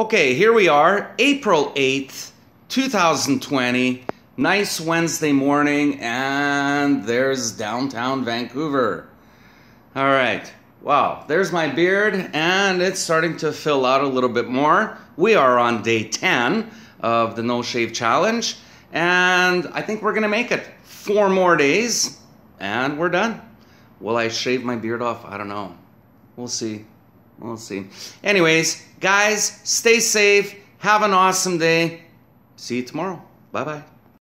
Okay, here we are, April 8th, 2020. Nice Wednesday morning, and there's downtown Vancouver. All right, wow, there's my beard, and it's starting to fill out a little bit more. We are on day 10 of the No Shave Challenge, and I think we're gonna make it four more days, and we're done. Will I shave my beard off? I don't know. We'll see. We'll see. Anyways, guys, stay safe. Have an awesome day. See you tomorrow. Bye bye.